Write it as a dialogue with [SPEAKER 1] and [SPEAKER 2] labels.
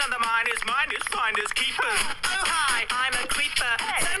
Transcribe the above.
[SPEAKER 1] none of mine is mine finders keepers. Oh hi, I'm a creeper. Hey. So